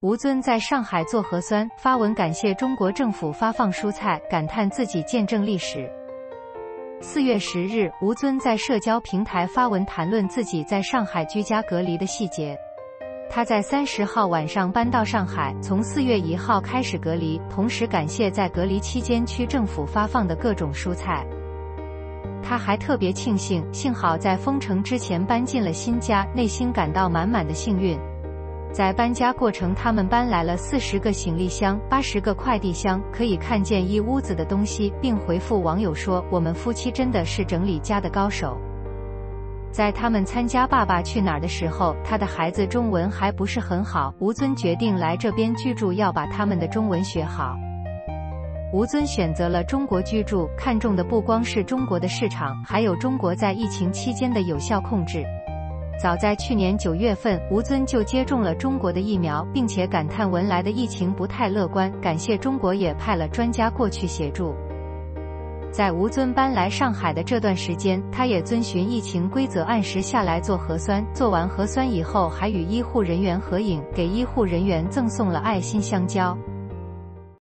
吴尊在上海做核酸，发文感谢中国政府发放蔬菜，感叹自己见证历史。四月十日，吴尊在社交平台发文谈论自己在上海居家隔离的细节。他在三十号晚上搬到上海，从四月一号开始隔离，同时感谢在隔离期间区政府发放的各种蔬菜。他还特别庆幸，幸好在封城之前搬进了新家，内心感到满满的幸运。在搬家过程，他们搬来了四十个行李箱、八十个快递箱，可以看见一屋子的东西，并回复网友说：“我们夫妻真的是整理家的高手。”在他们参加《爸爸去哪儿》的时候，他的孩子中文还不是很好，吴尊决定来这边居住，要把他们的中文学好。吴尊选择了中国居住，看重的不光是中国的市场，还有中国在疫情期间的有效控制。早在去年九月份，吴尊就接种了中国的疫苗，并且感叹文莱的疫情不太乐观，感谢中国也派了专家过去协助。在吴尊搬来上海的这段时间，他也遵循疫情规则，按时下来做核酸。做完核酸以后，还与医护人员合影，给医护人员赠送了爱心香蕉。